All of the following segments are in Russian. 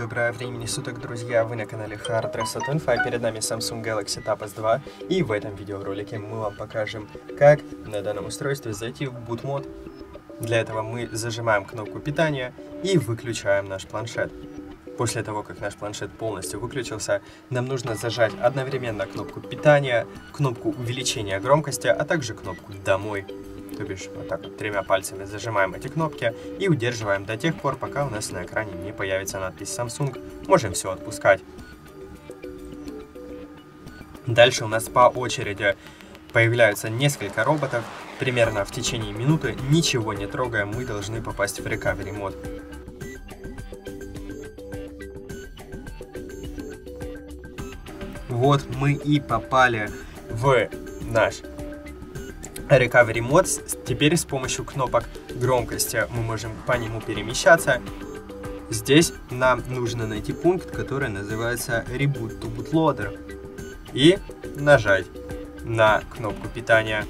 Доброго времени суток, друзья! Вы на канале Hard Reset Info, а перед нами Samsung Galaxy Tab S2 и в этом видеоролике мы вам покажем, как на данном устройстве зайти в boot мод. Для этого мы зажимаем кнопку питания и выключаем наш планшет. После того, как наш планшет полностью выключился, нам нужно зажать одновременно кнопку питания, кнопку увеличения громкости, а также кнопку «Домой». То бишь, вот так вот тремя пальцами зажимаем эти кнопки и удерживаем до тех пор, пока у нас на экране не появится надпись Samsung. Можем все отпускать. Дальше у нас по очереди появляются несколько роботов. Примерно в течение минуты, ничего не трогая, мы должны попасть в Recovery мод. Вот мы и попали в наш Recovery Mode. Теперь с помощью кнопок громкости мы можем по нему перемещаться. Здесь нам нужно найти пункт, который называется Reboot to Bootloader. И нажать на кнопку питания.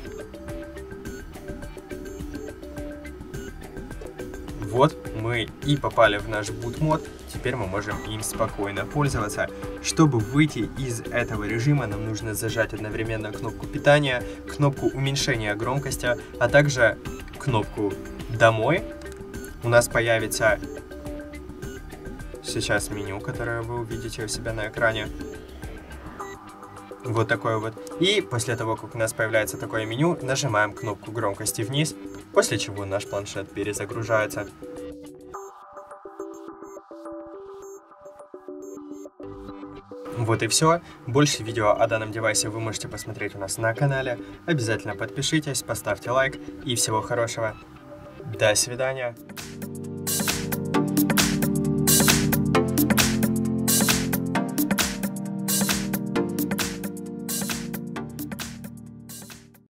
Вот мы и попали в наш boot мод. Теперь мы можем им спокойно пользоваться. Чтобы выйти из этого режима, нам нужно зажать одновременно кнопку питания, кнопку уменьшения громкости, а также кнопку «Домой». У нас появится сейчас меню, которое вы увидите у себя на экране. Вот такое вот. И после того, как у нас появляется такое меню, нажимаем кнопку громкости вниз, после чего наш планшет перезагружается. Вот и все. Больше видео о данном девайсе вы можете посмотреть у нас на канале. Обязательно подпишитесь, поставьте лайк и всего хорошего. До свидания.